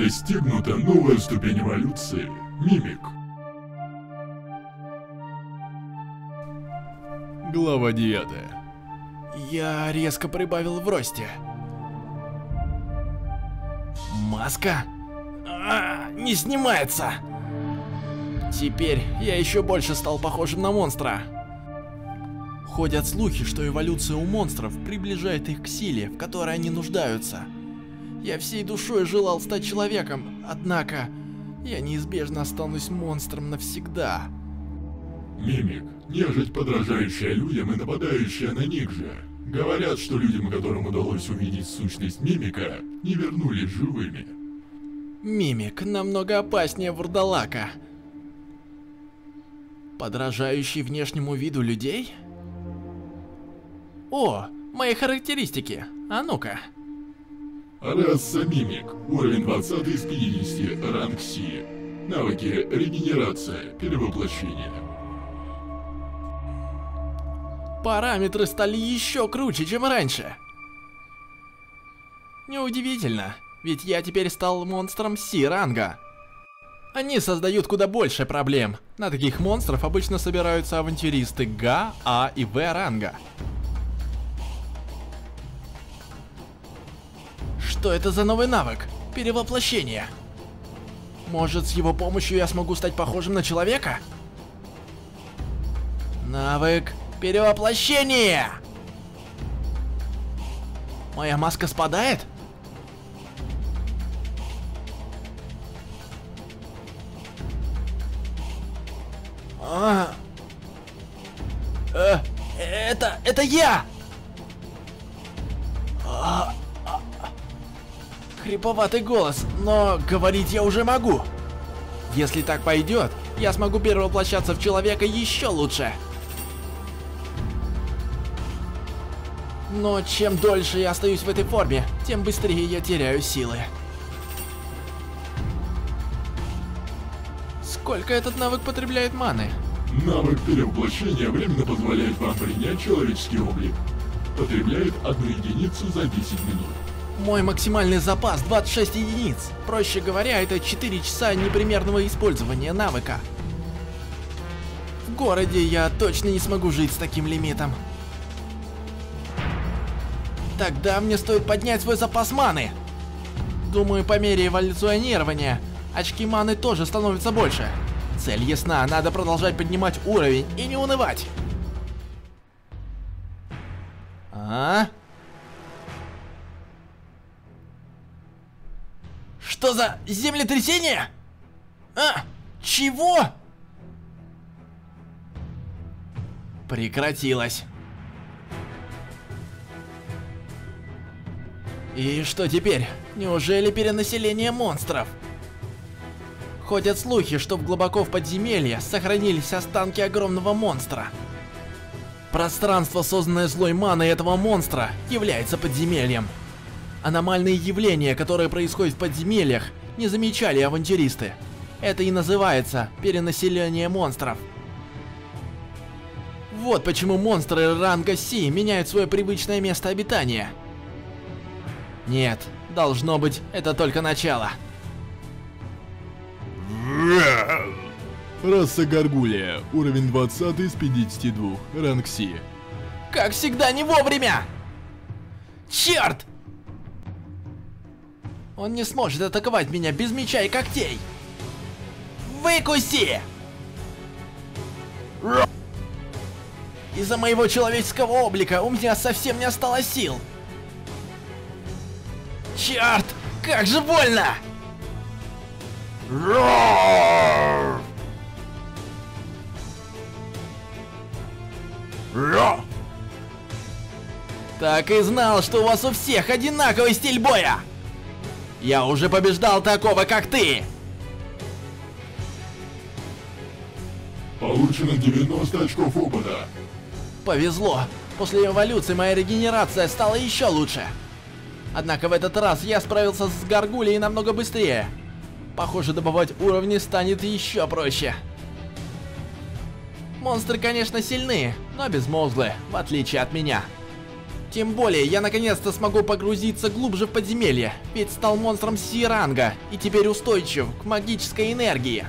Достигнута новая ступень эволюции. Мимик. Глава 9. Я резко прибавил в росте. Маска? А, не снимается! Теперь я еще больше стал похожим на монстра. Ходят слухи, что эволюция у монстров приближает их к силе, в которой они нуждаются. Я всей душой желал стать человеком, однако я неизбежно останусь монстром навсегда. Мимик. Нежить, подражающая людям и нападающая на них же. Говорят, что людям, которым удалось увидеть сущность мимика, не вернулись живыми. Мимик намного опаснее вурдалака. Подражающий внешнему виду людей? О, мои характеристики. А ну-ка. Раса Мимик. Уровень 20 из 50. Ранг Си. Навыки регенерация, перевоплощение. Параметры стали еще круче, чем раньше. Неудивительно, ведь я теперь стал монстром Си-ранга. Они создают куда больше проблем. На таких монстров обычно собираются авантюристы Га, А и В ранга. Что это за новый навык? Перевоплощение. Может, с его помощью я смогу стать похожим на человека? Навык перевоплощение. Моя маска спадает? А, э, это, это я! А, хриповатый голос, но говорить я уже могу. Если так пойдет, я смогу перевоплощаться в человека еще лучше. Но чем дольше я остаюсь в этой форме, тем быстрее я теряю силы. Сколько этот навык потребляет маны? Навык перевоплощения временно позволяет вам принять человеческий облик. Потребляет одну единицу за 10 минут. Мой максимальный запас 26 единиц. Проще говоря, это 4 часа непримерного использования навыка. В городе я точно не смогу жить с таким лимитом. Тогда мне стоит поднять свой запас маны. Думаю, по мере эволюционирования очки маны тоже становятся больше. Цель ясна, надо продолжать поднимать уровень и не унывать. А? Что за землетрясение? А? Чего? Прекратилось. И что теперь? Неужели перенаселение монстров? Ходят слухи, что в глубоко в подземелье сохранились останки огромного монстра. Пространство, созданное злой маной этого монстра, является подземельем. Аномальные явления, которые происходят в подземельях, не замечали авантюристы. Это и называется перенаселение монстров. Вот почему монстры ранга Си меняют свое привычное место обитания. Нет, должно быть, это только начало. Раса Гаргулия. Уровень 20 из 52. Ранг Си. Как всегда, не вовремя! Черт! Он не сможет атаковать меня без меча и когтей. Выкуси! Из-за моего человеческого облика у меня совсем не осталось сил. Черт! Как же больно! Так и знал, что у вас у всех одинаковый стиль боя! Я уже побеждал такого, как ты! Получено 90 очков опыта. Повезло. После эволюции моя регенерация стала еще лучше. Однако в этот раз я справился с Гаргулией намного быстрее. Похоже, добывать уровни станет еще проще. Монстры, конечно, сильны, но безмозглые, в отличие от меня. Тем более, я наконец-то смогу погрузиться глубже в подземелье, ведь стал монстром Си-ранга и теперь устойчив к магической энергии.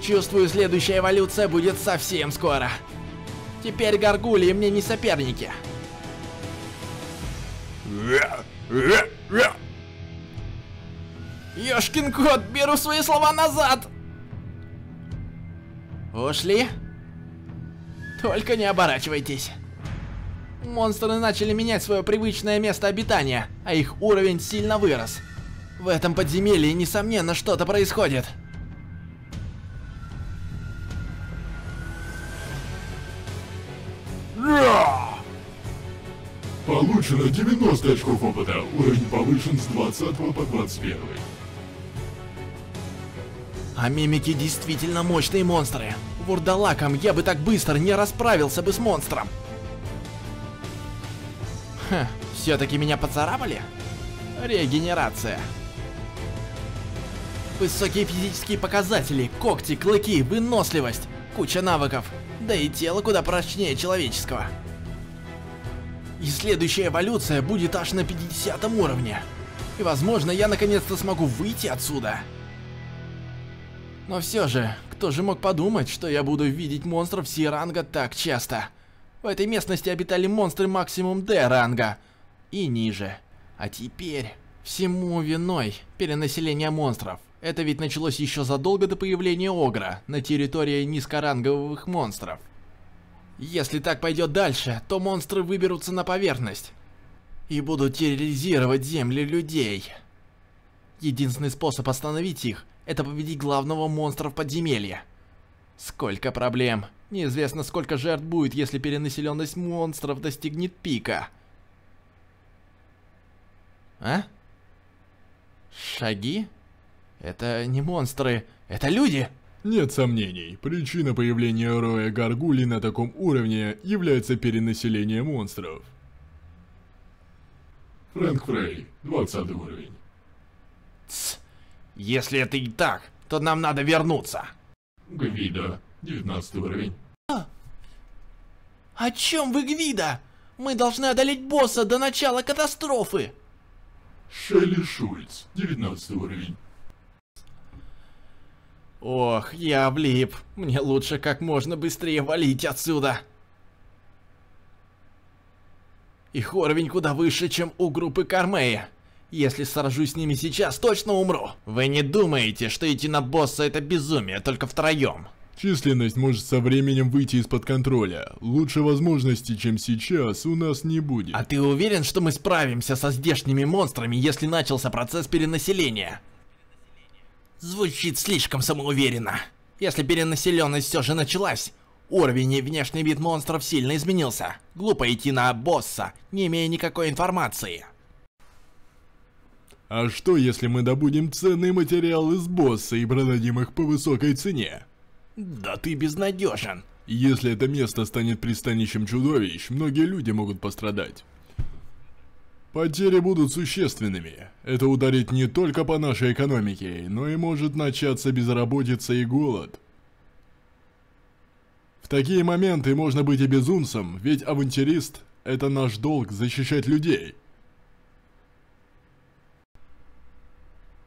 Чувствую, следующая эволюция будет совсем скоро. Теперь горгульи мне не соперники. Ёшкин кот, беру свои слова назад! Ушли? Только не оборачивайтесь. Монстры начали менять свое привычное место обитания, а их уровень сильно вырос. В этом подземелье, несомненно, что-то происходит. Получено 90 очков опыта. Уровень повышен с 20 по 21. А мимики действительно мощные монстры. Вурдалаком я бы так быстро не расправился бы с монстром. Все-таки меня поцарапали? Регенерация. Высокие физические показатели, когти, клыки, выносливость, куча навыков, да и тело куда прочнее человеческого. И следующая эволюция будет аж на 50 уровне. И возможно я наконец-то смогу выйти отсюда. Но все же, кто же мог подумать, что я буду видеть монстров Си-ранга так часто? В этой местности обитали монстры максимум Д-ранга и ниже. А теперь всему виной перенаселение монстров. Это ведь началось еще задолго до появления Огра на территории низкоранговых монстров. Если так пойдет дальше, то монстры выберутся на поверхность и будут терроризировать земли людей. Единственный способ остановить их – это победить главного монстра в подземелье. Сколько проблем. Неизвестно, сколько жертв будет, если перенаселенность монстров достигнет пика. А? Шаги? Это не монстры, это люди! Нет сомнений, причина появления роя Гаргули на таком уровне является перенаселение монстров. Фрэнк Фрей, 20 уровень. Тс. Если это и так, то нам надо вернуться. Гвида, 19 уровень. О чем вы, Гвида? Мы должны одолеть босса до начала катастрофы. Шелли Шульц, 19 уровень. Ох, я влип. Мне лучше как можно быстрее валить отсюда. Их уровень куда выше, чем у группы Кармея. Если сражусь с ними сейчас, точно умру. Вы не думаете, что идти на босса это безумие, только втроем? Численность может со временем выйти из-под контроля. Лучше возможностей, чем сейчас, у нас не будет. А ты уверен, что мы справимся со здешними монстрами, если начался процесс перенаселения? Звучит слишком самоуверенно. Если перенаселенность все же началась, уровень и внешний вид монстров сильно изменился. Глупо идти на босса, не имея никакой информации. А что, если мы добудем ценные материалы с босса и продадим их по высокой цене? Да ты безнадежен. Если это место станет пристанищем чудовищ, многие люди могут пострадать. Потери будут существенными. Это ударит не только по нашей экономике, но и может начаться безработица и голод. В такие моменты можно быть и безумцем, ведь авантюрист – это наш долг защищать людей.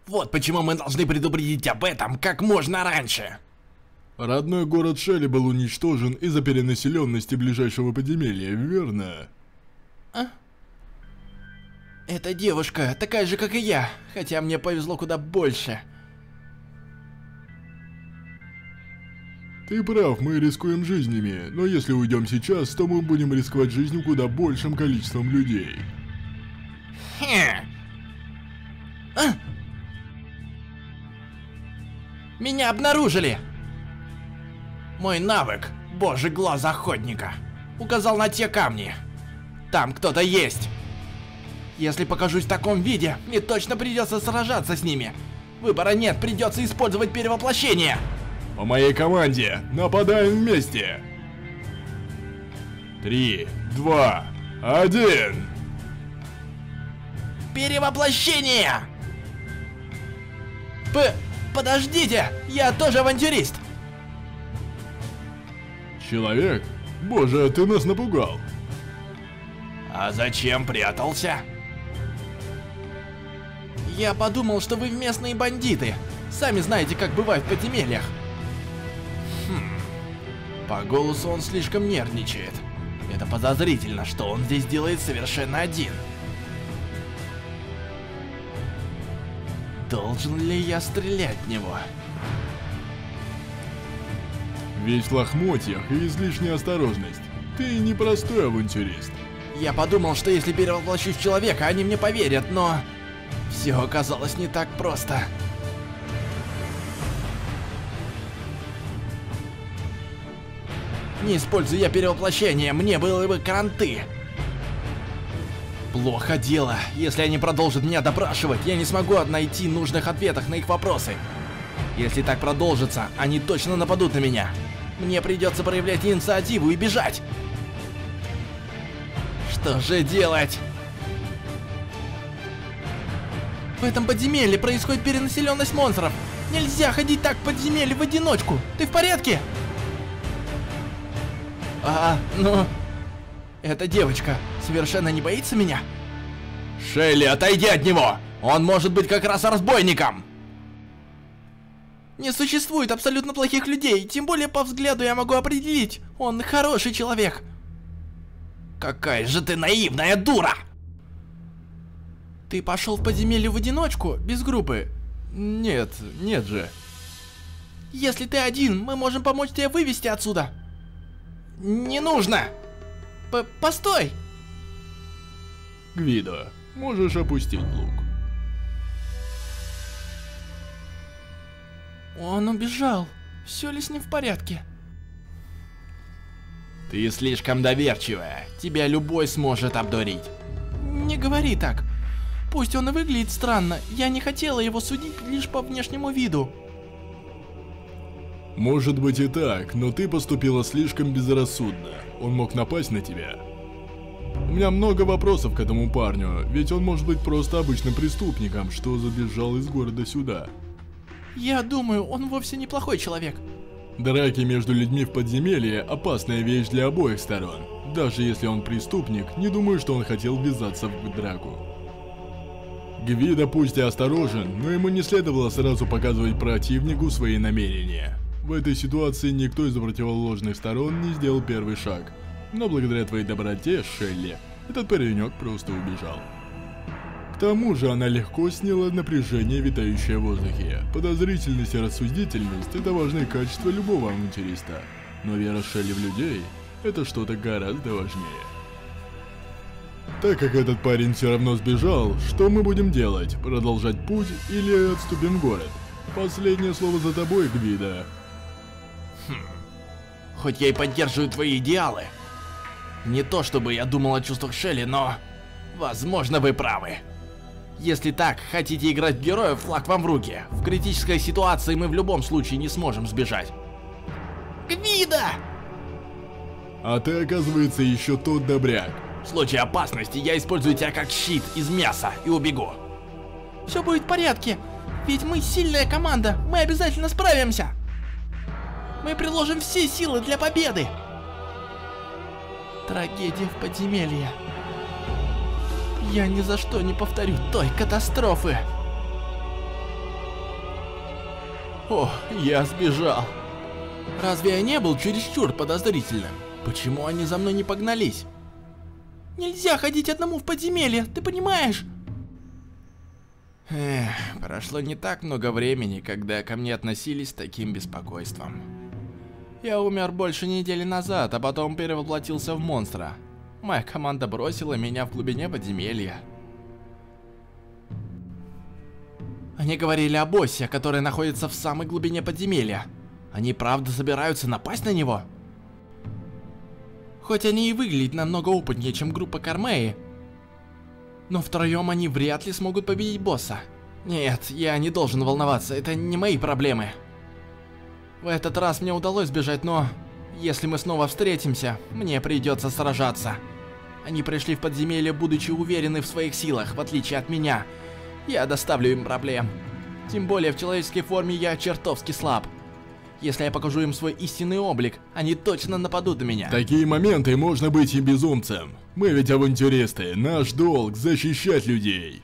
Вот почему мы должны предупредить об этом как можно раньше. Родной город Шелли был уничтожен из-за перенаселенности ближайшего подземелья, верно? А? Эта девушка такая же, как и я, хотя мне повезло куда больше. Ты прав, мы рискуем жизнями, но если уйдем сейчас, то мы будем рисковать жизнью куда большим количеством людей. Хе. А? Меня обнаружили! Мой навык, божий глаз охотника, указал на те камни. Там кто-то есть. Если покажусь в таком виде, мне точно придется сражаться с ними. Выбора нет, придется использовать перевоплощение. По моей команде, нападаем вместе. Три, два, один. Перевоплощение! П... Подождите! Я тоже авантюрист! Человек? Боже, ты нас напугал. А зачем прятался? Я подумал, что вы местные бандиты. Сами знаете, как бывает в подземельях. Хм. По голосу он слишком нервничает. Это подозрительно, что он здесь делает совершенно один. Должен ли я стрелять в него? Весь в лохмотьях и излишняя осторожность. Ты непростой авантюрист. Я подумал, что если перевоплощусь в человека, они мне поверят, но... Все оказалось не так просто. Не используя я перевоплощение, мне было бы кранты. Плохо дело. Если они продолжат меня допрашивать, я не смогу найти нужных ответов на их вопросы. Если так продолжится, они точно нападут на меня. Мне придется проявлять инициативу и бежать. Что же делать? В этом подземелье происходит перенаселенность монстров. Нельзя ходить так в подземелье в одиночку. Ты в порядке? А, ну... Эта девочка совершенно не боится меня? Шелли, отойди от него! Он может быть как раз разбойником! Не существует абсолютно плохих людей, тем более по взгляду я могу определить, он хороший человек. Какая же ты наивная дура! Ты пошел в подземелье в одиночку, без группы? Нет, нет же. Если ты один, мы можем помочь тебе вывести отсюда. Не нужно! П Постой! Гвидо, можешь опустить лук. Он убежал. Все ли с ним в порядке? Ты слишком доверчивая. Тебя любой сможет обдурить. Не говори так. Пусть он и выглядит странно, я не хотела его судить лишь по внешнему виду. Может быть и так, но ты поступила слишком безрассудно. Он мог напасть на тебя. У меня много вопросов к этому парню, ведь он может быть просто обычным преступником, что забежал из города сюда. Я думаю, он вовсе неплохой человек. Драки между людьми в подземелье – опасная вещь для обоих сторон. Даже если он преступник, не думаю, что он хотел ввязаться в драку. Гвида пусть и осторожен, но ему не следовало сразу показывать противнику свои намерения. В этой ситуации никто из противоположных сторон не сделал первый шаг. Но благодаря твоей доброте, Шелли, этот паренек просто убежал. Тому же она легко сняла напряжение, витающее в воздухе. Подозрительность и рассудительность – это важные качества любого авантюриста. Но вера Шелли в людей – это что-то гораздо важнее. Так как этот парень все равно сбежал, что мы будем делать? Продолжать путь или отступим в город? Последнее слово за тобой, Гвида. Хм. Хоть я и поддерживаю твои идеалы. Не то чтобы я думал о чувствах Шелли, но... Возможно, вы правы. Если так, хотите играть в героев, флаг вам в руки. В критической ситуации мы в любом случае не сможем сбежать. Гвида! А ты, оказывается, еще тот добряк. В случае опасности я использую тебя как щит из мяса и убегу. Все будет в порядке, ведь мы сильная команда, мы обязательно справимся. Мы приложим все силы для победы. Трагедия в подземелье. Я ни за что не повторю той катастрофы. О, я сбежал. Разве я не был чересчур подозрительным? Почему они за мной не погнались? Нельзя ходить одному в подземелье, ты понимаешь? Эх, прошло не так много времени, когда ко мне относились с таким беспокойством. Я умер больше недели назад, а потом перевоплотился в монстра. Моя команда бросила меня в глубине подземелья. Они говорили о боссе, который находится в самой глубине подземелья. Они правда собираются напасть на него? Хоть они и выглядят намного опытнее, чем группа Кармеи, но втроем они вряд ли смогут победить босса. Нет, я не должен волноваться, это не мои проблемы. В этот раз мне удалось сбежать, но... Если мы снова встретимся, мне придется сражаться. Они пришли в подземелье, будучи уверены в своих силах, в отличие от меня. Я доставлю им проблем. Тем более в человеческой форме я чертовски слаб. Если я покажу им свой истинный облик, они точно нападут на меня. В такие моменты можно быть и безумцем. Мы ведь авантюристы, наш долг защищать людей.